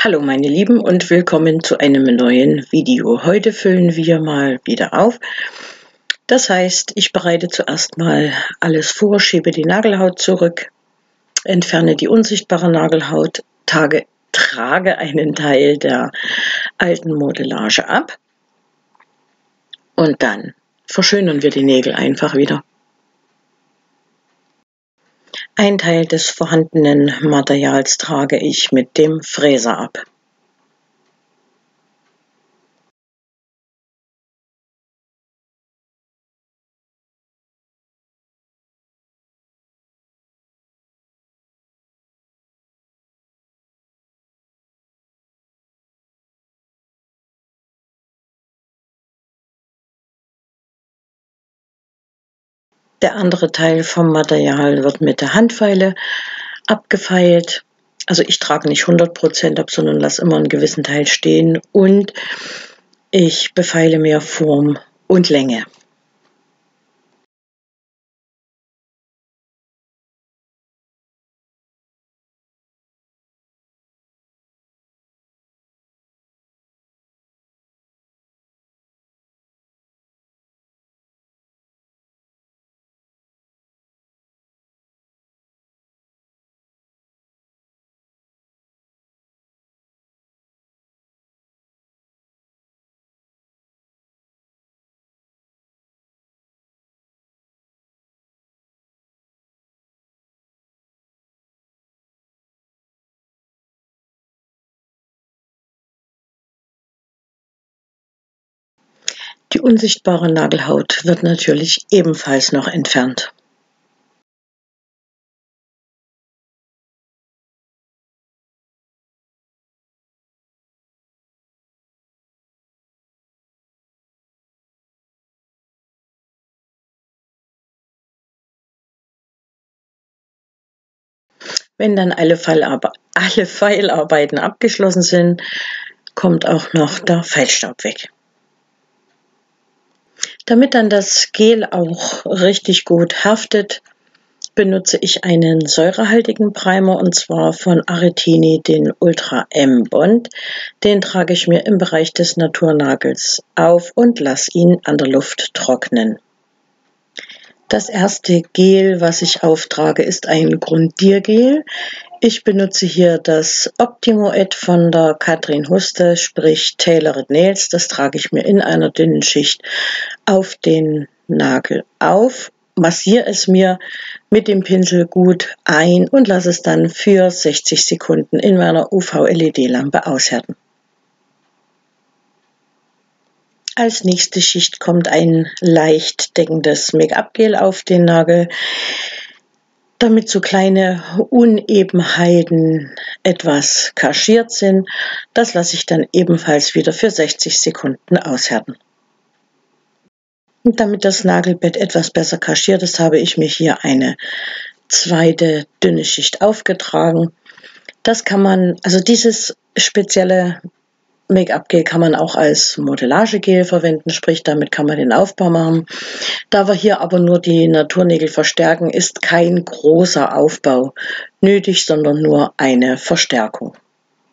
Hallo meine Lieben und willkommen zu einem neuen Video. Heute füllen wir mal wieder auf. Das heißt, ich bereite zuerst mal alles vor, schiebe die Nagelhaut zurück, entferne die unsichtbare Nagelhaut, tage, trage einen Teil der alten Modellage ab und dann verschönern wir die Nägel einfach wieder. Ein Teil des vorhandenen Materials trage ich mit dem Fräser ab. Der andere Teil vom Material wird mit der Handfeile abgefeilt. Also ich trage nicht 100% ab, sondern lasse immer einen gewissen Teil stehen und ich befeile mehr Form und Länge. Die unsichtbare Nagelhaut wird natürlich ebenfalls noch entfernt. Wenn dann alle, Fallarbeit, alle Feilarbeiten abgeschlossen sind, kommt auch noch der Feilstaub weg. Damit dann das Gel auch richtig gut haftet, benutze ich einen säurehaltigen Primer und zwar von Aretini den Ultra M Bond. Den trage ich mir im Bereich des Naturnagels auf und lasse ihn an der Luft trocknen. Das erste Gel, was ich auftrage, ist ein Grundiergel. Ich benutze hier das Optimo Ed von der Katrin Huste, sprich Tailored Nails. Das trage ich mir in einer dünnen Schicht auf den Nagel auf, massiere es mir mit dem Pinsel gut ein und lasse es dann für 60 Sekunden in meiner UV-LED-Lampe aushärten. Als nächste Schicht kommt ein leicht deckendes Make-up-Gel auf den Nagel damit so kleine Unebenheiten etwas kaschiert sind. Das lasse ich dann ebenfalls wieder für 60 Sekunden aushärten. Und damit das Nagelbett etwas besser kaschiert ist, habe ich mir hier eine zweite dünne Schicht aufgetragen. Das kann man, also dieses spezielle Make-up-Gel kann man auch als Modellagegel verwenden, sprich damit kann man den Aufbau machen. Da wir hier aber nur die Naturnägel verstärken, ist kein großer Aufbau nötig, sondern nur eine Verstärkung.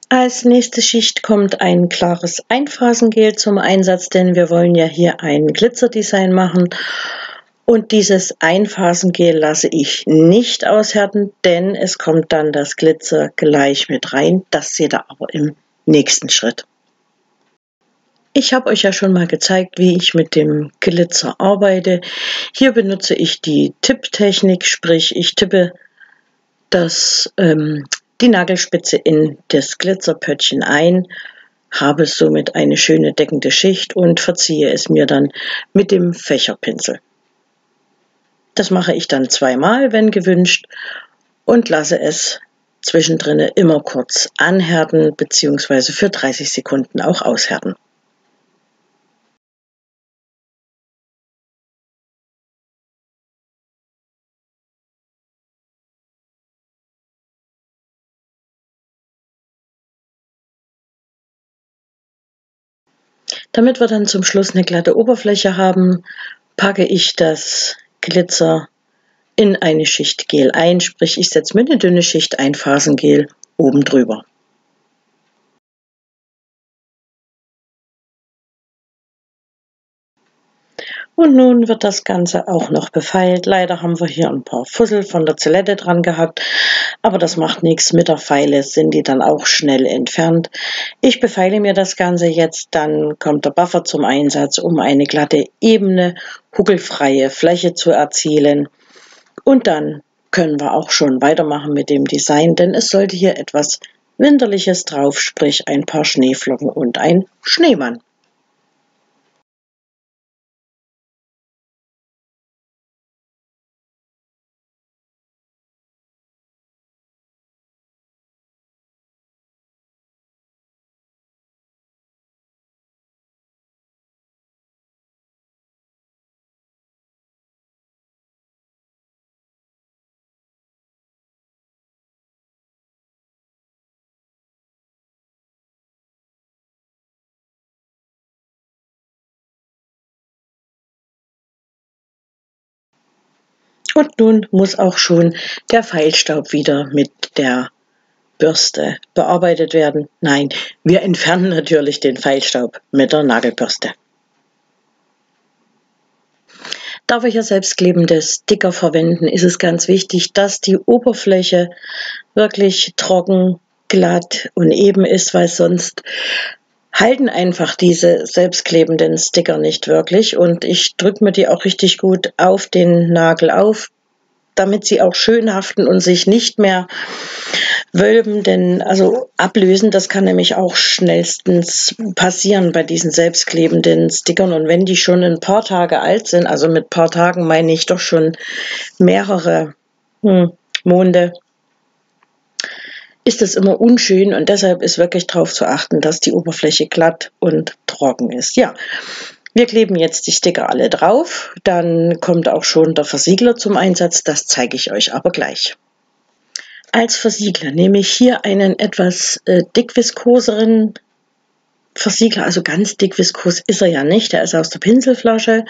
Als nächste Schicht kommt ein klares Einphasengel zum Einsatz, denn wir wollen ja hier ein Glitzerdesign machen. Und dieses Einphasengel lasse ich nicht aushärten, denn es kommt dann das Glitzer gleich mit rein. Das seht ihr aber im nächsten Schritt. Ich habe euch ja schon mal gezeigt, wie ich mit dem Glitzer arbeite. Hier benutze ich die Tipptechnik, sprich ich tippe das, ähm, die Nagelspitze in das Glitzerpöttchen ein, habe somit eine schöne deckende Schicht und verziehe es mir dann mit dem Fächerpinsel. Das mache ich dann zweimal, wenn gewünscht, und lasse es zwischendrin immer kurz anhärten bzw. für 30 Sekunden auch aushärten. Damit wir dann zum Schluss eine glatte Oberfläche haben, packe ich das Glitzer in eine Schicht Gel ein, sprich ich setze mir eine dünne Schicht Einphasengel oben drüber. Und nun wird das Ganze auch noch befeilt. Leider haben wir hier ein paar Fussel von der Zellette dran gehabt, aber das macht nichts. Mit der Feile sind die dann auch schnell entfernt. Ich befeile mir das Ganze jetzt, dann kommt der Buffer zum Einsatz, um eine glatte, ebene, huckelfreie Fläche zu erzielen. Und dann können wir auch schon weitermachen mit dem Design, denn es sollte hier etwas Winterliches drauf, sprich ein paar Schneeflocken und ein Schneemann. Und nun muss auch schon der Feilstaub wieder mit der Bürste bearbeitet werden. Nein, wir entfernen natürlich den Feilstaub mit der Nagelbürste. Da wir hier selbstklebende Sticker verwenden, ist es ganz wichtig, dass die Oberfläche wirklich trocken, glatt und eben ist, weil sonst halten einfach diese selbstklebenden Sticker nicht wirklich. Und ich drücke mir die auch richtig gut auf den Nagel auf, damit sie auch schön haften und sich nicht mehr wölben, denn also ablösen, das kann nämlich auch schnellstens passieren bei diesen selbstklebenden Stickern. Und wenn die schon ein paar Tage alt sind, also mit paar Tagen meine ich doch schon mehrere hm, Monde, ist es immer unschön und deshalb ist wirklich darauf zu achten, dass die Oberfläche glatt und trocken ist. Ja, wir kleben jetzt die Sticker alle drauf, dann kommt auch schon der Versiegler zum Einsatz, das zeige ich euch aber gleich. Als Versiegler nehme ich hier einen etwas äh, dickviskoseren Versiegler, also ganz dickviskos ist er ja nicht, der ist aus der Pinselflasche.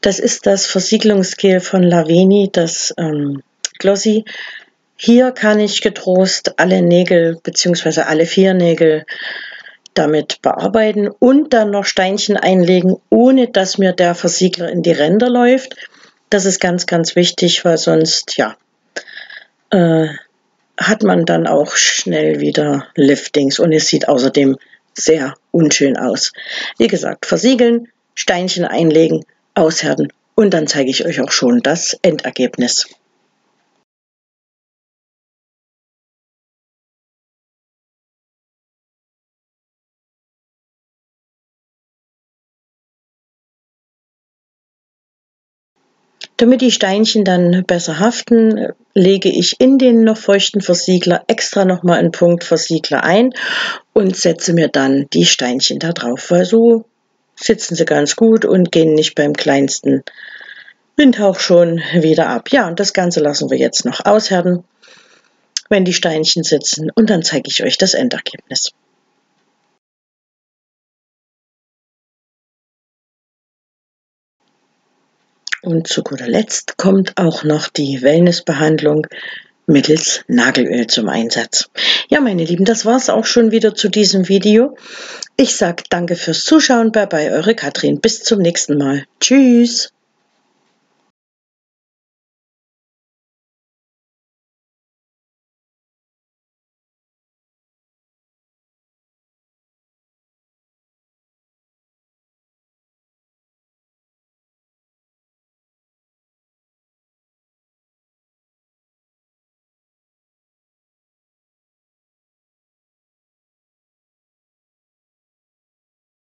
Das ist das Versiegelungsgel von Laveni, das ähm, Glossy. Hier kann ich getrost alle Nägel bzw. alle vier Nägel damit bearbeiten und dann noch Steinchen einlegen, ohne dass mir der Versiegler in die Ränder läuft. Das ist ganz, ganz wichtig, weil sonst, ja, äh, hat man dann auch schnell wieder Liftings und es sieht außerdem sehr unschön aus. Wie gesagt, versiegeln, Steinchen einlegen, aushärten und dann zeige ich euch auch schon das Endergebnis. Damit die Steinchen dann besser haften, lege ich in den noch feuchten Versiegler extra nochmal einen Punkt Versiegler ein und setze mir dann die Steinchen da drauf, weil so sitzen sie ganz gut und gehen nicht beim kleinsten Windhauch schon wieder ab. Ja, und das Ganze lassen wir jetzt noch aushärten, wenn die Steinchen sitzen und dann zeige ich euch das Endergebnis. Und zu guter Letzt kommt auch noch die Wellnessbehandlung mittels Nagelöl zum Einsatz. Ja, meine Lieben, das war's auch schon wieder zu diesem Video. Ich sage danke fürs Zuschauen. Bye bye, eure Katrin. Bis zum nächsten Mal. Tschüss.